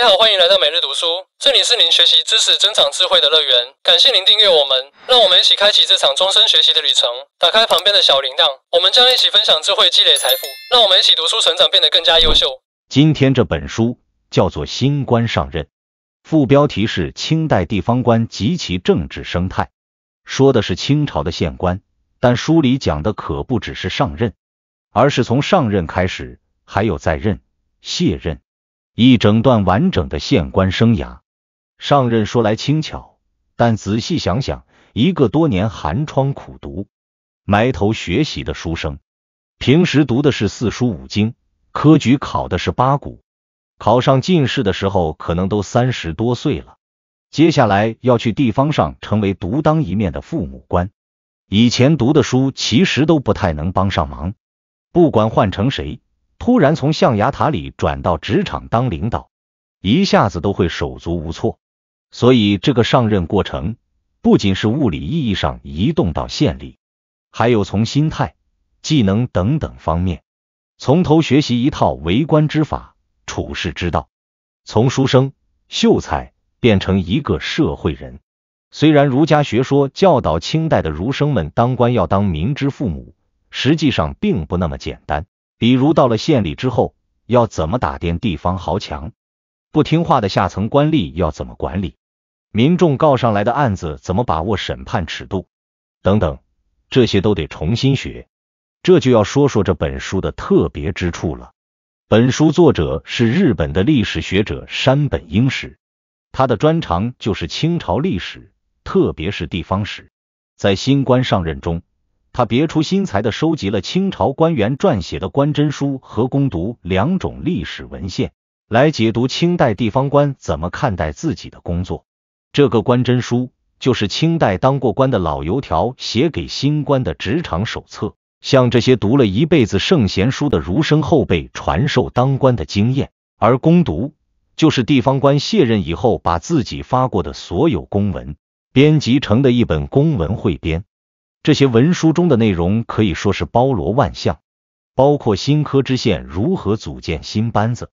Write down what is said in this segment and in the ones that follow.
你好，欢迎来到每日读书，这里是您学习知识、增长智慧的乐园。感谢您订阅我们，让我们一起开启这场终身学习的旅程。打开旁边的小铃铛，我们将一起分享智慧、积累财富。让我们一起读书成长，变得更加优秀。今天这本书叫做《新官上任》，副标题是清代地方官及其政治生态，说的是清朝的县官。但书里讲的可不只是上任，而是从上任开始，还有在任、卸任。一整段完整的县官生涯，上任说来轻巧，但仔细想想，一个多年寒窗苦读、埋头学习的书生，平时读的是四书五经，科举考的是八股，考上进士的时候可能都三十多岁了。接下来要去地方上成为独当一面的父母官，以前读的书其实都不太能帮上忙，不管换成谁。突然从象牙塔里转到职场当领导，一下子都会手足无措。所以这个上任过程不仅是物理意义上移动到县里，还有从心态、技能等等方面，从头学习一套为官之法、处世之道，从书生、秀才变成一个社会人。虽然儒家学说教导清代的儒生们当官要当民之父母，实际上并不那么简单。比如到了县里之后，要怎么打点地方豪强？不听话的下层官吏要怎么管理？民众告上来的案子怎么把握审判尺度？等等，这些都得重新学。这就要说说这本书的特别之处了。本书作者是日本的历史学者山本英史，他的专长就是清朝历史，特别是地方史。在新官上任中。他别出心裁的收集了清朝官员撰写的官箴书和公读两种历史文献，来解读清代地方官怎么看待自己的工作。这个官箴书就是清代当过官的老油条写给新官的职场手册，向这些读了一辈子圣贤书的儒生后辈传授当官的经验。而公读就是地方官卸任以后把自己发过的所有公文编辑成的一本公文汇编。这些文书中的内容可以说是包罗万象，包括新科知县如何组建新班子，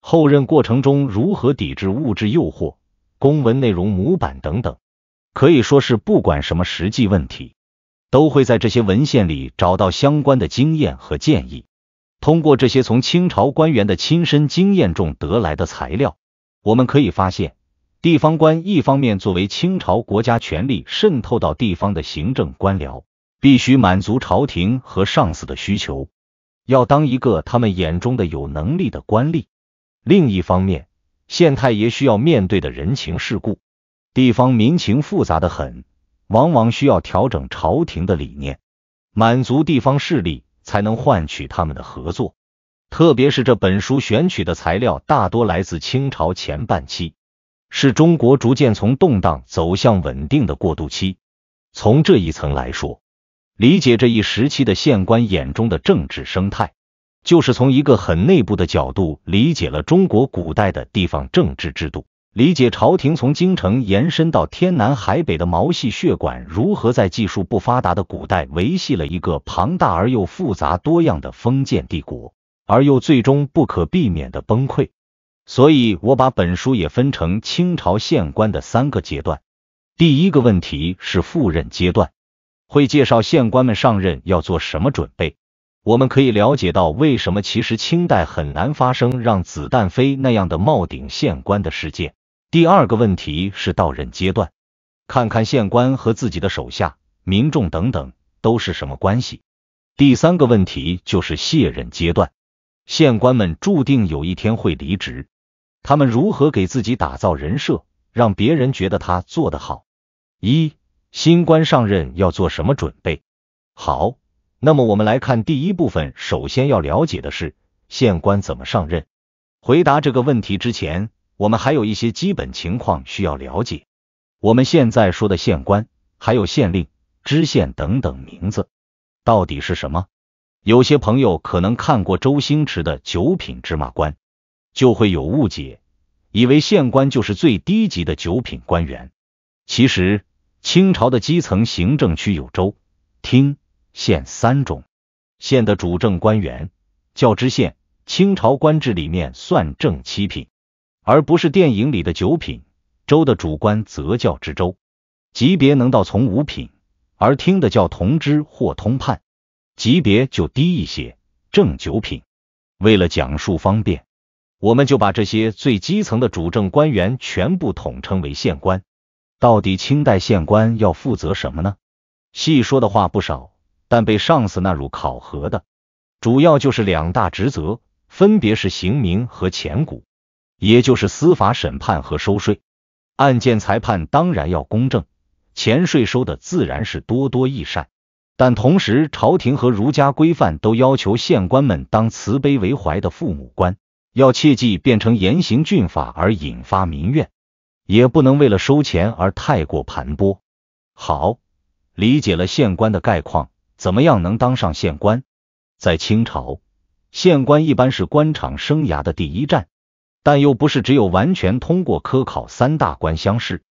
后任过程中如何抵制物质诱惑，公文内容模板等等，可以说是不管什么实际问题，都会在这些文献里找到相关的经验和建议。通过这些从清朝官员的亲身经验中得来的材料，我们可以发现。地方官一方面作为清朝国家权力渗透到地方的行政官僚，必须满足朝廷和上司的需求，要当一个他们眼中的有能力的官吏；另一方面，县太爷需要面对的人情世故，地方民情复杂的很，往往需要调整朝廷的理念，满足地方势力，才能换取他们的合作。特别是这本书选取的材料大多来自清朝前半期。是中国逐渐从动荡走向稳定的过渡期。从这一层来说，理解这一时期的县官眼中的政治生态，就是从一个很内部的角度理解了中国古代的地方政治制度，理解朝廷从京城延伸到天南海北的毛细血管如何在技术不发达的古代维系了一个庞大而又复杂多样的封建帝国，而又最终不可避免的崩溃。所以，我把本书也分成清朝县官的三个阶段。第一个问题是赴任阶段，会介绍县官们上任要做什么准备。我们可以了解到，为什么其实清代很难发生让子弹飞那样的冒顶县官的事件。第二个问题是到任阶段，看看县官和自己的手下、民众等等都是什么关系。第三个问题就是卸任阶段，县官们注定有一天会离职。他们如何给自己打造人设，让别人觉得他做得好？一新官上任要做什么准备？好，那么我们来看第一部分，首先要了解的是县官怎么上任。回答这个问题之前，我们还有一些基本情况需要了解。我们现在说的县官，还有县令、知县等等名字，到底是什么？有些朋友可能看过周星驰的《九品芝麻官》。就会有误解，以为县官就是最低级的九品官员。其实，清朝的基层行政区有州、厅、县三种。县的主政官员叫知县，清朝官制里面算正七品；而不是电影里的九品。州的主官则叫知州，级别能到从五品，而听的叫同知或通判，级别就低一些，正九品。为了讲述方便，我们就把这些最基层的主政官员全部统称为县官。到底清代县官要负责什么呢？细说的话不少，但被上司纳入考核的，主要就是两大职责，分别是刑名和钱谷，也就是司法审判和收税。案件裁判当然要公正，钱税收的自然是多多益善。但同时，朝廷和儒家规范都要求县官们当慈悲为怀的父母官，要切记变成严刑峻法而引发民怨，也不能为了收钱而太过盘剥。好，理解了县官的概况，怎么样能当上县官？在清朝，县官一般是官场生涯的第一站。但又不是只有完全通过科考三大官乡试、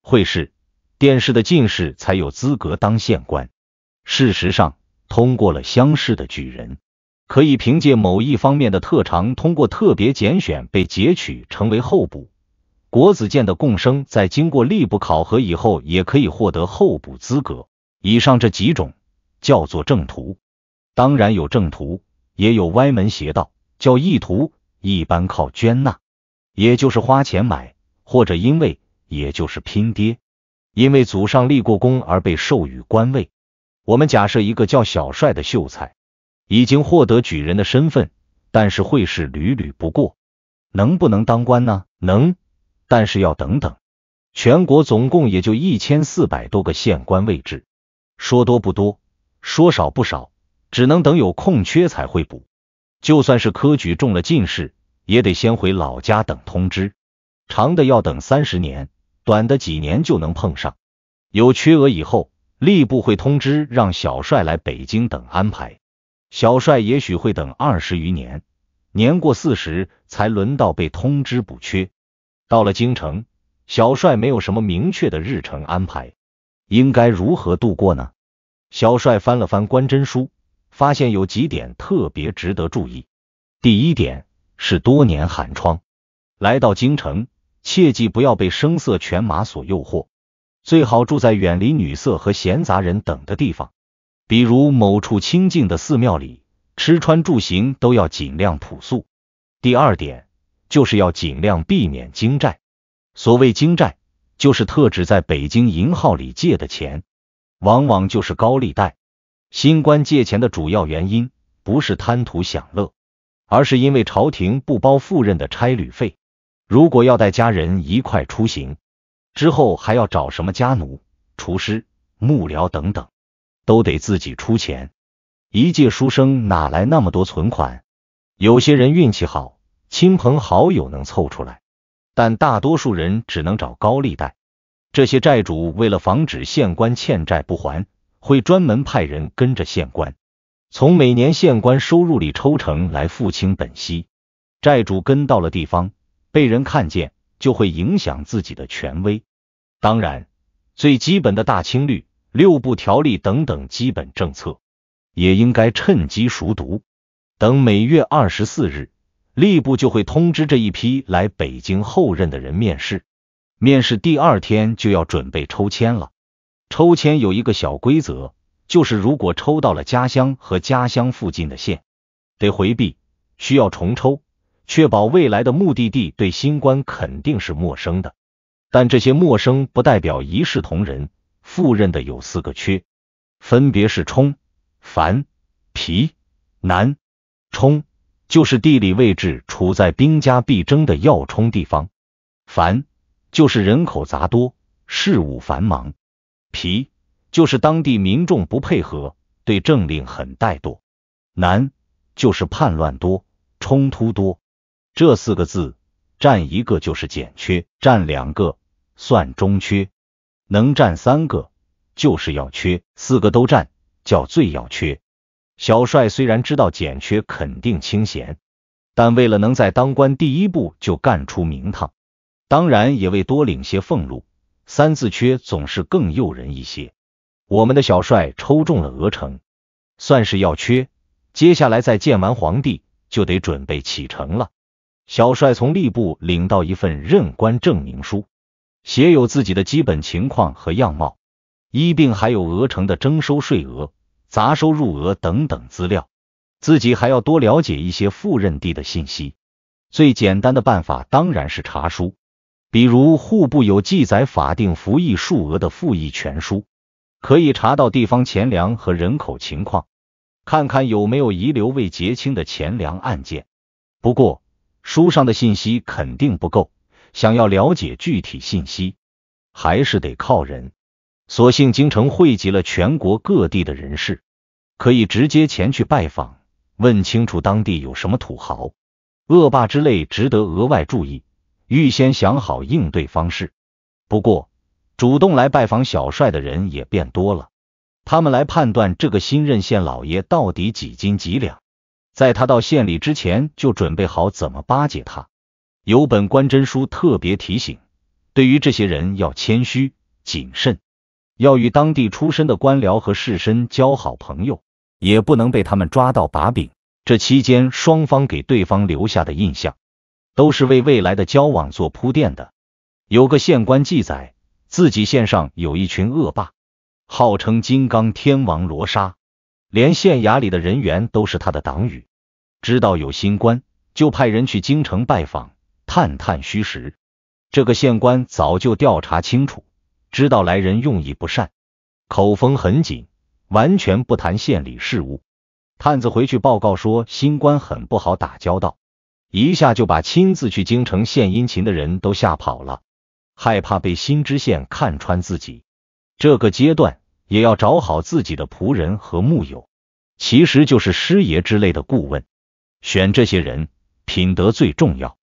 会试、殿试的进士才有资格当县官。事实上，通过了乡试的举人，可以凭借某一方面的特长，通过特别拣选被截取成为候补。国子监的贡生在经过吏部考核以后，也可以获得候补资格。以上这几种叫做正途，当然有正途，也有歪门邪道，叫异途，一般靠捐纳。也就是花钱买，或者因为，也就是拼爹，因为祖上立过功而被授予官位。我们假设一个叫小帅的秀才，已经获得举人的身份，但是会试屡屡不过，能不能当官呢？能，但是要等等。全国总共也就一千四百多个县官位置，说多不多，说少不少，只能等有空缺才会补。就算是科举中了进士。也得先回老家等通知，长的要等三十年，短的几年就能碰上。有缺额以后，吏部会通知让小帅来北京等安排。小帅也许会等二十余年，年过四十才轮到被通知补缺。到了京城，小帅没有什么明确的日程安排，应该如何度过呢？小帅翻了翻官箴书，发现有几点特别值得注意。第一点。是多年寒窗，来到京城，切记不要被声色犬马所诱惑，最好住在远离女色和闲杂人等的地方，比如某处清静的寺庙里。吃穿住行都要尽量朴素。第二点就是要尽量避免经债。所谓经债，就是特指在北京银号里借的钱，往往就是高利贷。新官借钱的主要原因不是贪图享乐。而是因为朝廷不包赴任的差旅费，如果要带家人一块出行，之后还要找什么家奴、厨师、幕僚等等，都得自己出钱。一介书生哪来那么多存款？有些人运气好，亲朋好友能凑出来，但大多数人只能找高利贷。这些债主为了防止县官欠债不还，会专门派人跟着县官。从每年县官收入里抽成来付清本息，债主跟到了地方，被人看见就会影响自己的权威。当然，最基本的大清律、六部条例等等基本政策，也应该趁机熟读。等每月二十四日，吏部就会通知这一批来北京候任的人面试，面试第二天就要准备抽签了。抽签有一个小规则。就是如果抽到了家乡和家乡附近的县，得回避，需要重抽，确保未来的目的地对新官肯定是陌生的。但这些陌生不代表一视同仁。赴任的有四个缺，分别是冲、樊、皮、南。冲就是地理位置处在兵家必争的要冲地方，樊就是人口杂多，事务繁忙，皮。就是当地民众不配合，对政令很怠惰。难就是叛乱多，冲突多。这四个字占一个就是减缺，占两个算中缺，能占三个就是要缺，四个都占叫最要缺。小帅虽然知道减缺肯定清闲，但为了能在当官第一步就干出名堂，当然也为多领些俸禄，三字缺总是更诱人一些。我们的小帅抽中了鹅城，算是要缺。接下来再见完皇帝，就得准备启程了。小帅从吏部领到一份任官证明书，写有自己的基本情况和样貌，一并还有鹅城的征收税额、杂收入额等等资料。自己还要多了解一些赴任地的信息。最简单的办法当然是查书，比如户部有记载法定服役数额的复议全书，可以查到地方钱粮和人口情况，看看有没有遗留未结清的钱粮案件。不过，书上的信息肯定不够，想要了解具体信息，还是得靠人。所幸京城汇集了全国各地的人士，可以直接前去拜访，问清楚当地有什么土豪。恶霸之类值得额外注意，预先想好应对方式。不过，主动来拜访小帅的人也变多了，他们来判断这个新任县老爷到底几斤几两，在他到县里之前就准备好怎么巴结他。有本官箴书特别提醒，对于这些人要谦虚谨慎，要与当地出身的官僚和士绅交好朋友，也不能被他们抓到把柄。这期间，双方给对方留下的印象，都是为未来的交往做铺垫的。有个县官记载，自己县上有一群恶霸，号称金刚天王罗刹，连县衙里的人员都是他的党羽。知道有新官，就派人去京城拜访，探探虚实。这个县官早就调查清楚，知道来人用意不善，口风很紧，完全不谈县里事务。探子回去报告说，新官很不好打交道，一下就把亲自去京城献殷勤的人都吓跑了，害怕被新知县看穿自己。这个阶段也要找好自己的仆人和幕友，其实就是师爷之类的顾问。选这些人，品德最重要，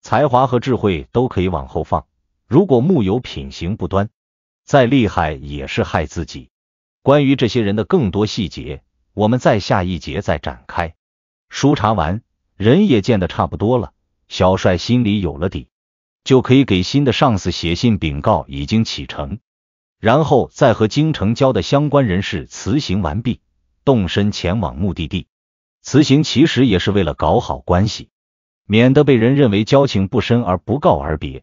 才华和智慧都可以往后放。如果木有品行不端，再厉害也是害自己。关于这些人的更多细节。我们在下一节再展开。书查完，人也见得差不多了，小帅心里有了底，就可以给新的上司写信禀告已经启程，然后再和京城交的相关人士辞行完毕，动身前往目的地。辞行其实也是为了搞好关系，免得被人认为交情不深而不告而别。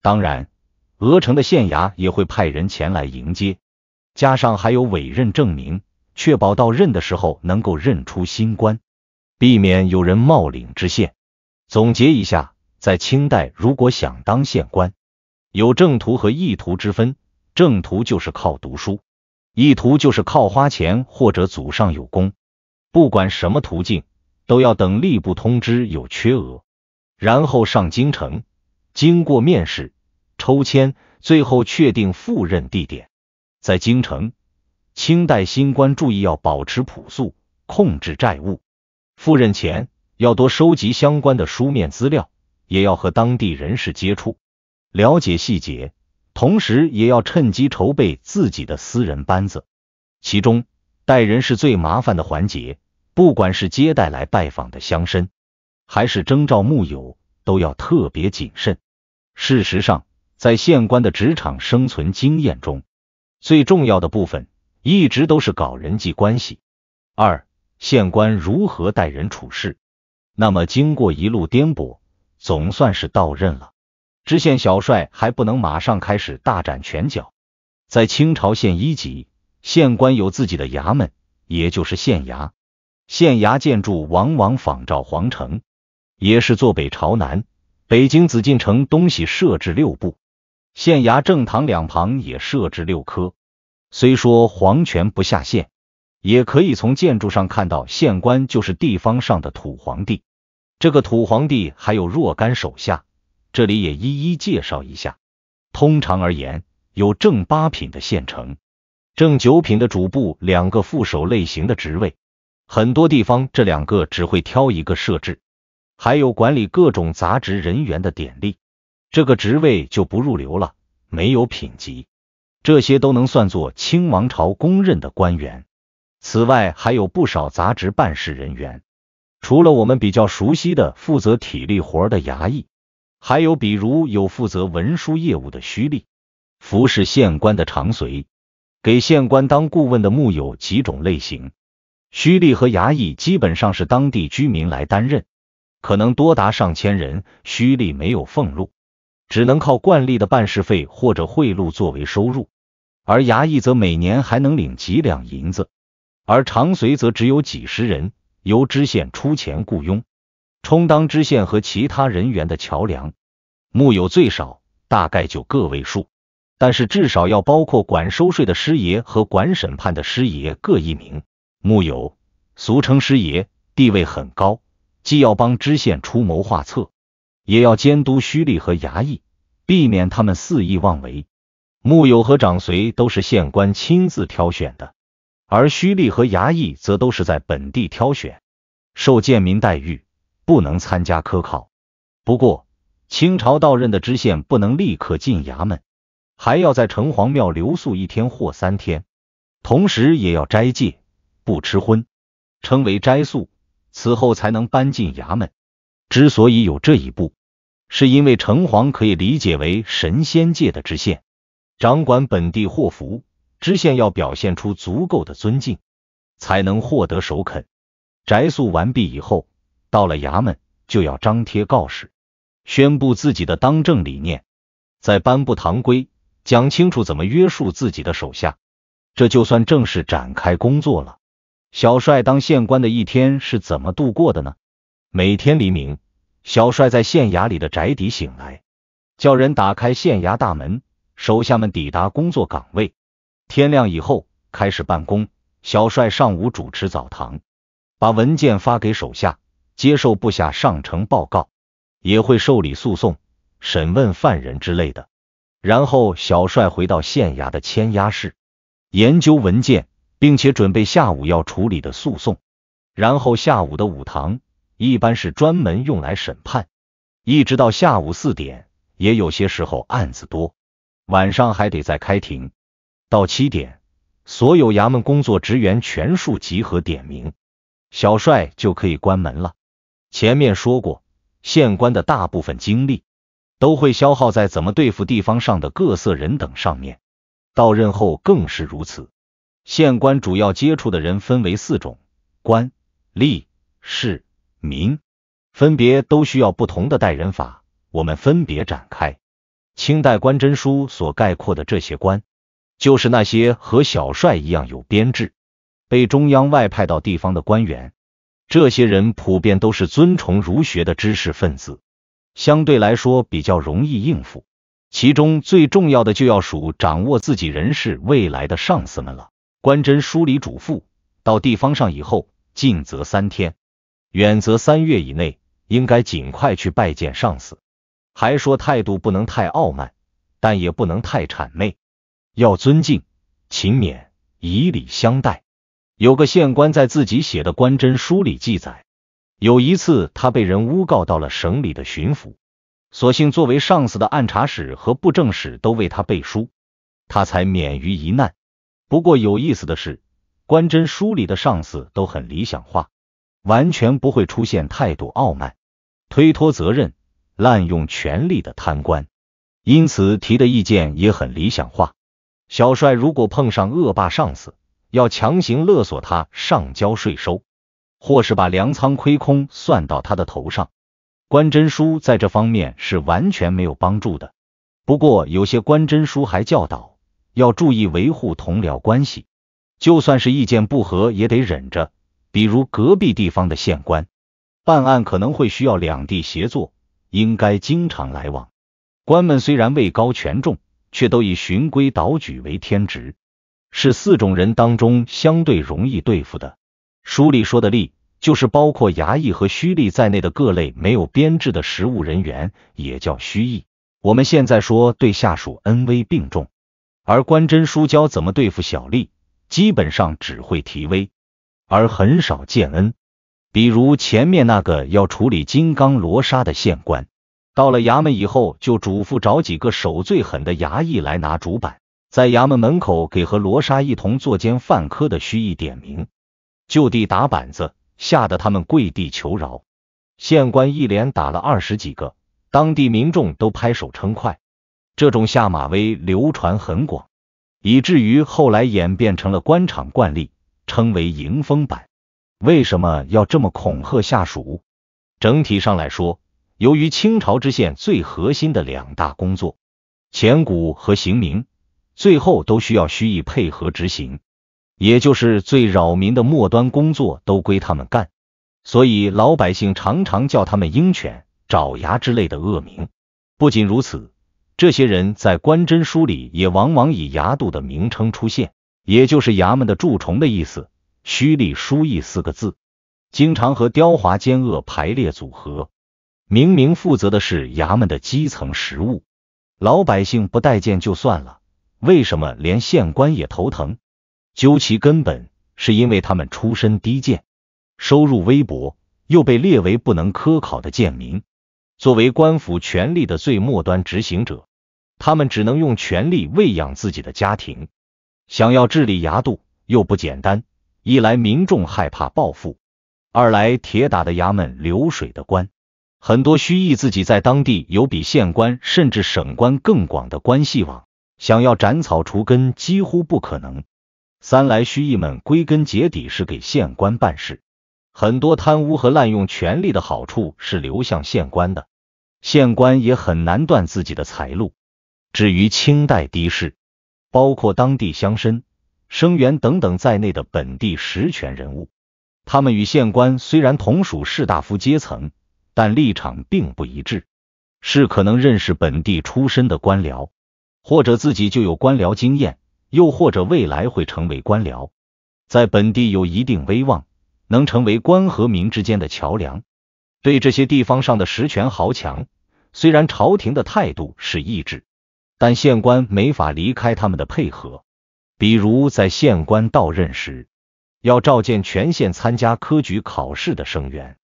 当然，鹅城的县衙也会派人前来迎接，加上还有委任证明。确保到任的时候能够认出新官，避免有人冒领知县。总结一下，在清代，如果想当县官，有正途和异途之分。正途就是靠读书，异途就是靠花钱或者祖上有功。不管什么途径，都要等吏部通知有缺额，然后上京城，经过面试、抽签，最后确定赴任地点，在京城。清代新官注意要保持朴素，控制债务。赴任前要多收集相关的书面资料，也要和当地人士接触，了解细节，同时也要趁机筹备自己的私人班子。其中待人是最麻烦的环节，不管是接待来拜访的乡绅，还是征召幕友，都要特别谨慎。事实上，在县官的职场生存经验中，最重要的部分。一直都是搞人际关系。二县官如何待人处事？那么经过一路颠簸，总算是到任了。知县小帅还不能马上开始大展拳脚。在清朝县一级，县官有自己的衙门，也就是县衙。县衙建筑往往仿照皇城，也是坐北朝南。北京紫禁城东西设置六部，县衙正堂两旁也设置六科。虽说皇权不下县，也可以从建筑上看到县官就是地方上的土皇帝。这个土皇帝还有若干手下，这里也一一介绍一下。通常而言，有正八品的县城，正九品的主簿，两个副手类型的职位。很多地方这两个只会挑一个设置。还有管理各种杂职人员的典吏，这个职位就不入流了，没有品级。这些都能算作清王朝公认的官员。此外，还有不少杂职办事人员。除了我们比较熟悉的负责体力活的衙役，还有比如有负责文书业务的胥吏，服侍县官的长随，给县官当顾问的木有几种类型。胥吏和衙役基本上是当地居民来担任，可能多达上千人，胥吏没有俸禄，只能靠惯例的办事费或者贿赂作为收入，而衙役则每年还能领几两银子，而长随则只有几十人，由知县出钱雇佣，充当知县和其他人员的桥梁。木有最少大概就个位数，但是至少要包括管收税的师爷和管审判的师爷各一名。木有，俗称师爷，地位很高。既要帮知县出谋划策，也要监督胥吏和衙役，避免他们肆意妄为。木友和长随都是县官亲自挑选的，而胥吏和衙役则都是在本地挑选，受贱民待遇，不能参加科考。不过，清朝到任的知县不能立刻进衙门，还要在城隍庙留宿一天或三天，同时也要斋戒，不吃荤，称为斋宿。此后才能搬进衙门。之所以有这一步，是因为城隍可以理解为神仙界的知县，掌管本地祸福，知县要表现出足够的尊敬，才能获得首肯。宅宿完毕以后，到了衙门就要张贴告示，宣布自己的当政理念，再颁布堂规，讲清楚怎么约束自己的手下，这就算正式展开工作了。小帅当县官的一天是怎么度过的呢？每天黎明，小帅在县衙里的宅邸醒来，叫人打开县衙大门，手下们抵达工作岗位。天亮以后开始办公。小帅上午主持澡堂，把文件发给手下，接受部下上呈报告，也会受理诉讼、审问犯人之类的。然后小帅回到县衙的签押室，研究文件。并且准备下午要处理的诉讼，然后下午的午堂一般是专门用来审判，一直到下午四点，也有些时候案子多，晚上还得再开庭。到七点，所有衙门工作职员全数集合点名，小帅就可以关门了。前面说过，县官的大部分精力都会消耗在怎么对付地方上的各色人等上面，到任后更是如此。县官主要接触的人分为四种：官、吏、士、民，分别都需要不同的待人法。我们分别展开。清代官箴书所概括的这些官，就是那些和小帅一样有编制、被中央外派到地方的官员。这些人普遍都是尊崇儒学的知识分子，相对来说比较容易应付。其中最重要的就要数掌握自己人事未来的上司们了。关真书里嘱咐，到地方上以后，近则三天，远则三月以内，应该尽快去拜见上司。还说态度不能太傲慢，但也不能太谄媚，要尊敬、勤勉，以礼相待。有个县官在自己写的关真书里记载，有一次他被人诬告到了省里的巡抚，所幸作为上司的按察使和布政使都为他背书，他才免于一难。不过有意思的是，关真书里的上司都很理想化，完全不会出现态度傲慢、推脱责任、滥用权力的贪官，因此提的意见也很理想化。小帅如果碰上恶霸上司，要强行勒索他上交税收，或是把粮仓亏空算到他的头上，关真书在这方面是完全没有帮助的。不过有些关真书还教导。要注意维护同僚关系，就算是意见不合也得忍着。比如隔壁地方的县官办案可能会需要两地协作，应该经常来往。官们虽然位高权重，却都以循规蹈矩为天职，是四种人当中相对容易对付的。书里说的吏，就是包括衙役和胥吏在内的各类没有编制的实务人员，也叫胥役。我们现在说对下属恩威并重。而关真书教怎么对付小吏，基本上只会提威，而很少见恩。比如前面那个要处理金刚罗刹的县官，到了衙门以后，就嘱咐找几个手最狠的衙役来拿竹板，在衙门门口给和罗刹一同作奸犯科的胥役点名，就地打板子，吓得他们跪地求饶。县官一连打了二十几个，当地民众都拍手称快。这种下马威流传很广，以至于后来演变成了官场惯例，称为迎风板。为什么要这么恐吓下属？整体上来说，由于清朝知县最核心的两大工作——钱谷和刑名，最后都需要虚役配合执行，也就是最扰民的末端工作都归他们干，所以老百姓常常叫他们鹰犬、爪牙之类的恶名。不仅如此，这些人在官箴书里也往往以衙督的名称出现，也就是衙门的蛀虫的意思，虚隶书役四个字，经常和刁滑奸恶排列组合。明明负责的是衙门的基层实务，老百姓不待见就算了。为什么连县官也头疼？究其根本，是因为他们出身低贱，收入微薄，又被列为不能科考的贱民。作为官府权力的最末端执行者，他们只能用权力喂养自己的家庭。想要治理衙督又不简单，一来民众害怕报复，二来铁打的衙门流水的官，很多虚意自己在当地有比县官甚至省官更广的关系网。想要斩草除根几乎不可能。三来虚役们归根结底是给县官办事，很多贪污和滥用权力的好处是流向县官的，县官也很难断自己的财路。至于清代的士，包括当地乡绅、生员等等在内的本地实权人物，他们与县官虽然同属士大夫阶层，但立场并不一致，是可能认识本地出身的官僚。或者自己就有官僚经验，又或者未来会成为官僚，在本地有一定威望，能成为官和民之间的桥梁。对这些地方上的实权豪强，虽然朝廷的态度是抑制，但县官没法离开他们的配合。比如在县官到任时，要召见全县参加科举考试的生员，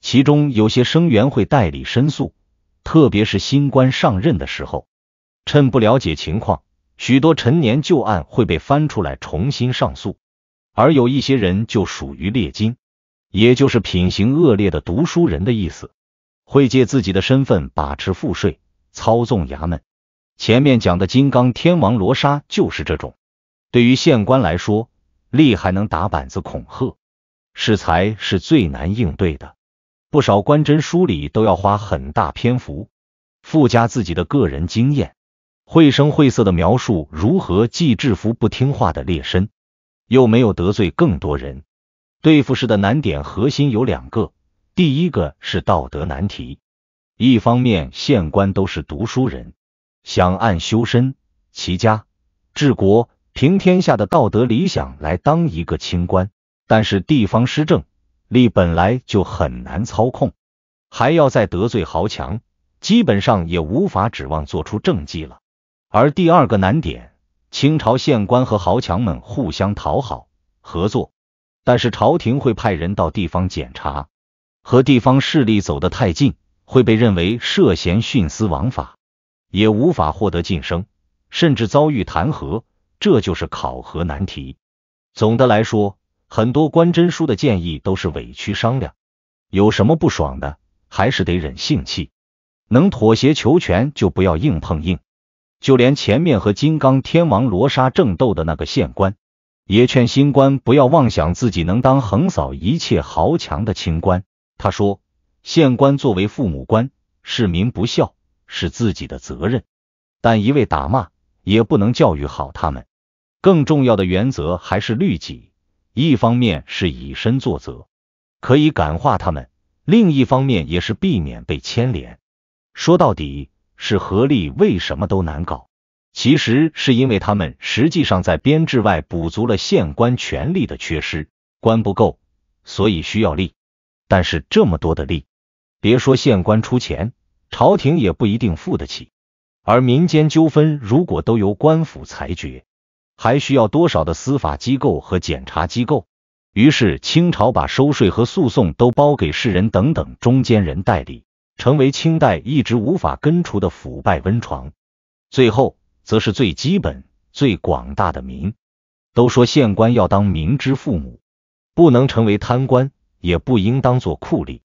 其中有些生员会代理申诉，特别是新官上任的时候。趁不了解情况，许多陈年旧案会被翻出来重新上诉，而有一些人就属于劣金，也就是品行恶劣的读书人的意思，会借自己的身份把持赋税，操纵衙门。前面讲的金刚天王罗刹就是这种。对于县官来说，吏还能打板子恐吓，适才是最难应对的。不少官箴书里都要花很大篇幅附加自己的个人经验。绘声绘色的描述如何既制服不听话的劣绅，又没有得罪更多人。对付事的难点核心有两个，第一个是道德难题。一方面，县官都是读书人，想按修身、齐家、治国、平天下的道德理想来当一个清官，但是地方施政力本来就很难操控，还要再得罪豪强，基本上也无法指望做出政绩了。而第二个难点，清朝县官和豪强们互相讨好合作，但是朝廷会派人到地方检查，和地方势力走得太近，会被认为涉嫌徇私枉法，也无法获得晋升，甚至遭遇弹劾，这就是考核难题。总的来说，很多官箴书的建议都是委屈商量，有什么不爽的，还是得忍性气，能妥协求全就不要硬碰硬。就连前面和金刚天王罗刹正斗的那个县官，也劝新官不要妄想自己能当横扫一切豪强的清官。他说，县官作为父母官，市民不孝是自己的责任，但一味打骂也不能教育好他们。更重要的原则还是律己，一方面是以身作则，可以感化他们；另一方面也是避免被牵连。说到底。是合力为什么都难搞？其实是因为他们实际上在编制外补足了县官权力的缺失，官不够，所以需要力。但是这么多的力，别说县官出钱，朝廷也不一定付得起。而民间纠纷如果都由官府裁决，还需要多少的司法机构和检察机构？于是清朝把收税和诉讼都包给士人等等中间人代理。成为清代一直无法根除的腐败温床。最后，则是最基本、最广大的民。都说县官要当民之父母，不能成为贪官，也不应当做酷吏。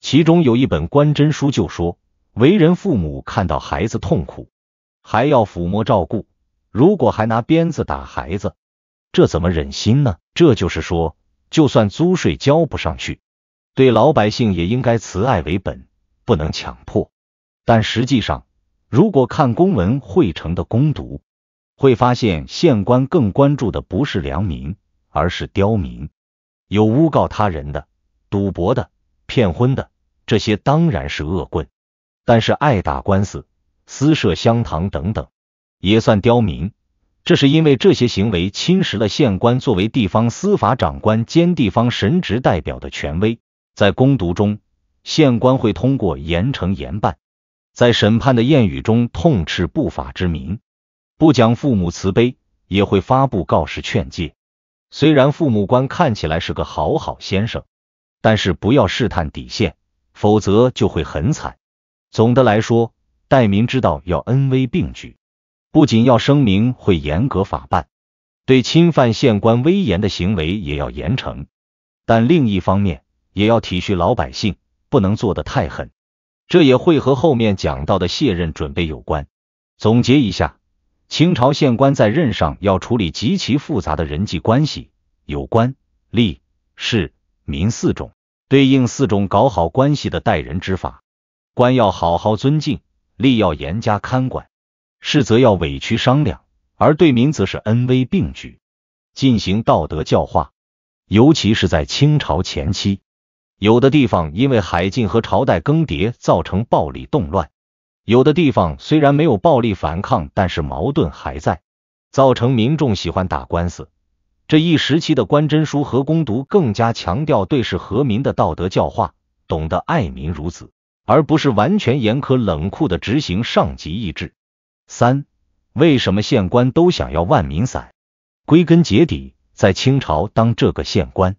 其中有一本官箴书就说，为人父母看到孩子痛苦，还要抚摸照顾，如果还拿鞭子打孩子，这怎么忍心呢？这就是说，就算租税交不上去。对老百姓也应该慈爱为本，不能强迫。但实际上，如果看公文汇成的公读，会发现县官更关注的不是良民，而是刁民。有诬告他人的、赌博的、骗婚的，这些当然是恶棍。但是爱打官司、私设香堂等等，也算刁民。这是因为这些行为侵蚀了县官作为地方司法长官兼地方神职代表的权威。在公读中，县官会通过严惩严办，在审判的谚语中痛斥不法之民。不讲父母慈悲，也会发布告示劝诫。虽然父母官看起来是个好好先生，但是不要试探底线，否则就会很惨。总的来说，待民之道要恩威并举，不仅要声明会严格法办，对侵犯县官威严的行为也要严惩。但另一方面，也要体恤老百姓，不能做得太狠。这也会和后面讲到的卸任准备有关。总结一下。清朝县官在任上要处理极其复杂的人际关系，有官、吏、士、民四种，对应四种搞好关系的待人之法。官要好好尊敬，吏要严加看管，士则要委屈商量，而对民则是恩威并举，进行道德教化。尤其是在清朝前期，有的地方因为海禁和朝代更迭，造成暴力动乱。有的地方虽然没有暴力反抗，但是矛盾还在，造成民众喜欢打官司。这一时期的官箴书和公读更加强调对事和民的道德教化，懂得爱民如子，而不是完全严苛冷酷的执行上级意志。三，为什么县官都想要万民伞？归根结底，在清朝当这个县官，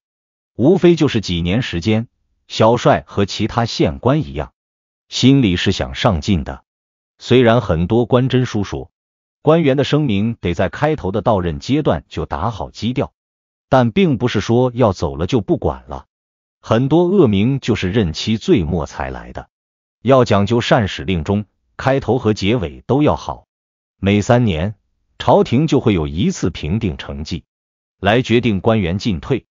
无非就是几年时间。小帅和其他县官一样。心里是想上进的，虽然很多官箴书说官员的声明得在开头的到任阶段就打好基调，但并不是说要走了就不管了。很多恶名就是任期最末才来的，要讲究善始令终，开头和结尾都要好。每三年，朝廷就会有一次评定成绩，来决定官员进退。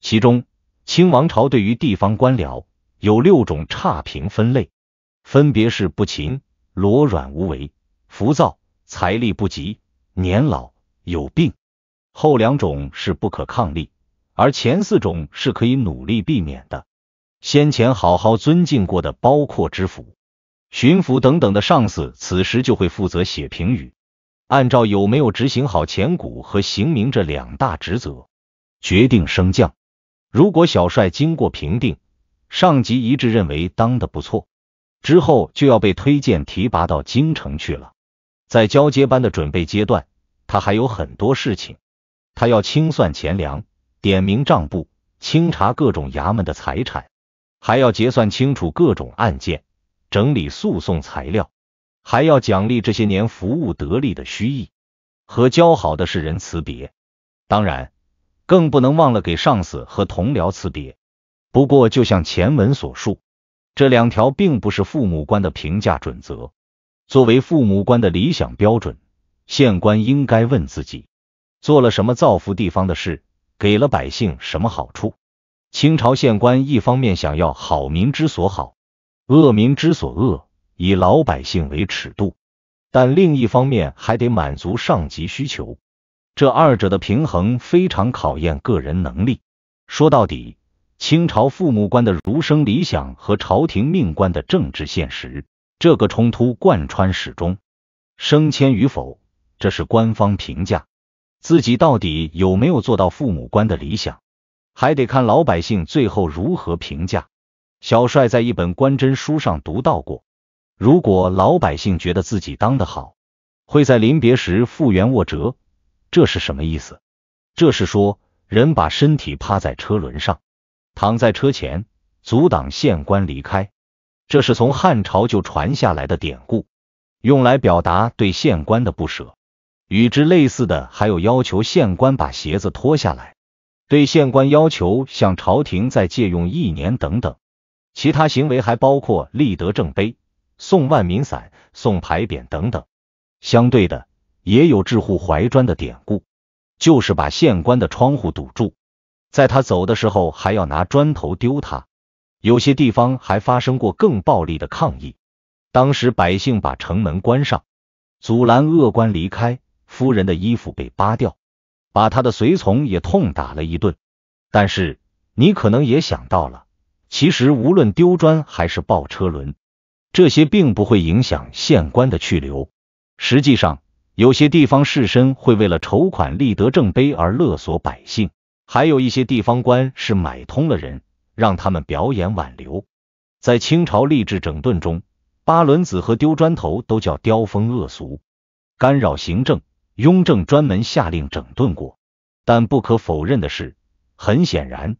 其中，清王朝对于地方官僚有六种差评分类。分别是不勤、裸软无为、浮躁、财力不及、年老、有病。后两种是不可抗力，而前四种是可以努力避免的。先前好好尊敬过的，包括知府、巡抚等等的上司，此时就会负责写评语，按照有没有执行好前谷和刑名这两大职责，决定升降。如果小帅经过评定，上级一致认为当的不错。之后就要被推荐提拔到京城去了，在交接班的准备阶段，他还有很多事情，他要清算钱粮，点名账簿，清查各种衙门的财产，还要结算清楚各种案件，整理诉讼材料，还要奖励这些年服务得力的虚役，和交好的世人辞别。当然，更不能忘了给上司和同僚辞别。不过，就像前文所述。这两条并不是父母官的评价准则。作为父母官的理想标准，县官应该问自己：做了什么造福地方的事，给了百姓什么好处？清朝县官一方面想要好民之所好，恶民之所恶，以老百姓为尺度，但另一方面还得满足上级需求。这二者的平衡非常考验个人能力。说到底。清朝父母官的儒生理想和朝廷命官的政治现实，这个冲突贯穿始终。升迁与否，这是官方评价，自己到底有没有做到父母官的理想，还得看老百姓最后如何评价。小帅在一本官箴书上读到过，如果老百姓觉得自己当得好，会在临别时复原卧折。这是什么意思？这是说人把身体趴在车轮上。躺在车前，阻挡县官离开，这是从汉朝就传下来的典故，用来表达对县官的不舍。与之类似的，还有要求县官把鞋子脱下来，对县官要求向朝廷再借用一年等等。其他行为还包括立德正碑、送万民伞、送牌匾等等。相对的，也有置户怀砖的典故，就是把县官的窗户堵住。在他走的时候，还要拿砖头丢他。有些地方还发生过更暴力的抗议。当时百姓把城门关上，阻拦恶官离开，夫人的衣服被扒掉，把他的随从也痛打了一顿。但是你可能也想到了，其实无论丢砖还是爆车轮，这些并不会影响县官的去留。实际上，有些地方士绅会为了筹款立德正碑而勒索百姓，还有一些地方官是买通了人，让他们表演挽留。在清朝吏治整顿中。八轮子和丢砖头都叫刁风恶俗，干扰行政。雍正专门下令整顿过，但不可否认的是，很显然，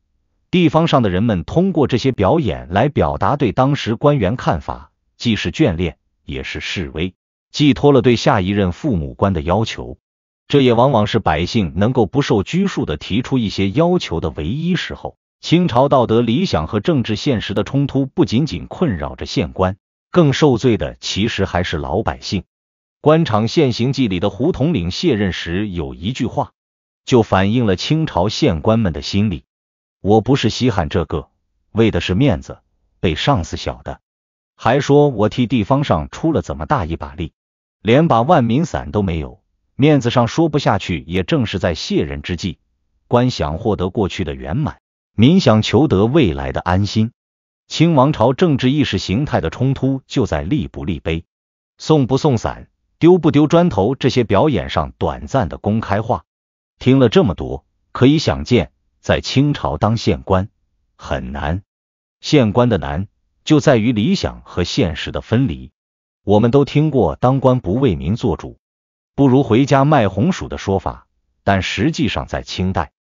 地方上的人们通过这些表演来表达对当时官员看法，既是眷恋，也是示威，寄托了对下一任父母官的要求。这也往往是百姓能够不受拘束的提出一些要求的唯一时候。清朝道德理想和政治现实的冲突，不仅仅困扰着县官。更受罪的其实还是老百姓。《官场现形记》里的胡统领卸任时有一句话，就反映了清朝县官们的心理：我不是稀罕这个，为的是面子，被上司晓得，还说我替地方上出了怎么大一把力，连把万民伞都没有，面子上说不下去。也正是在卸任之际，官想获得过去的圆满，民想求得未来的安心。清王朝政治意识形态的冲突就在立不立碑、送不送伞、丢不丢砖头这些表演上短暂的公开化。听了这么多，可以想见，在清朝当县官很难。县官的难就在于理想和现实的分离。我们都听过“当官不为民做主，不如回家卖红薯”的说法，但实际上在清代，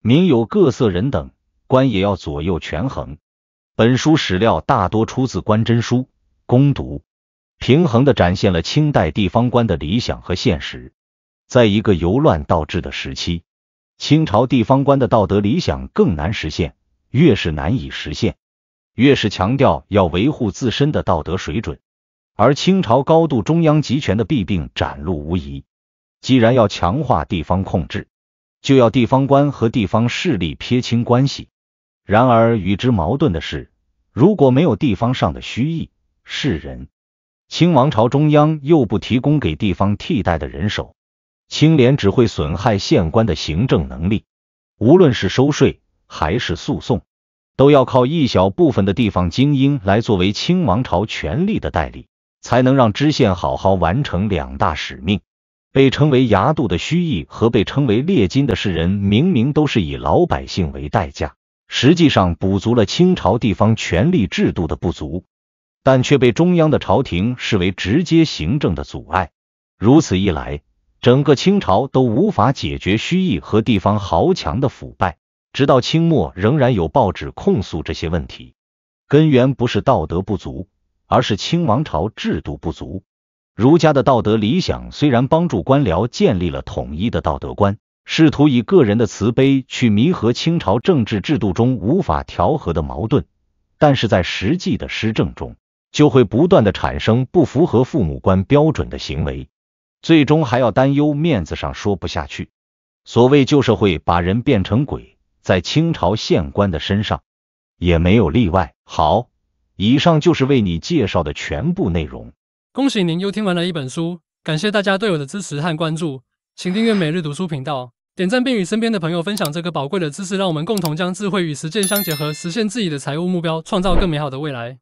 民有各色人等，官也要左右权衡。本书史料大多出自官真书，攻读平衡的展现了清代地方官的理想和现实。在一个由乱到治的时期，清朝地方官的道德理想更难实现。越是难以实现，越是强调要维护自身的道德水准。而清朝高度中央集权的弊病展露无遗。既然要强化地方控制，就要地方官和地方势力撇清关系。然而与之矛盾的是，如果没有地方上的虚意士人，清王朝中央又不提供给地方替代的人手，清廉只会损害县官的行政能力。无论是收税还是诉讼，都要靠一小部分的地方精英来作为清王朝权力的代理，才能让知县好好完成两大使命。被称为牙度的虚役和被称为列金的士人，明明都是以老百姓为代价。实际上补足了清朝地方权力制度的不足，但却被中央的朝廷视为直接行政的阻碍。如此一来，整个清朝都无法解决虚役和地方豪强的腐败。直到清末，仍然有报纸控诉这些问题，根源不是道德不足，而是清王朝制度不足。儒家的道德理想虽然帮助官僚建立了统一的道德观。试图以个人的慈悲去弥合清朝政治制度中无法调和的矛盾，但是在实际的施政中，就会不断的产生不符合父母官标准的行为，最终还要担忧面子上说不下去。所谓旧社会把人变成鬼，在清朝县官的身上也没有例外。好，以上就是为你介绍的全部内容。恭喜您又听完了一本书，感谢大家对我的支持和关注。请订阅每日读书频道，点赞并与身边的朋友分享这个宝贵的知识，让我们共同将智慧与实践相结合，实现自己的财务目标，创造更美好的未来。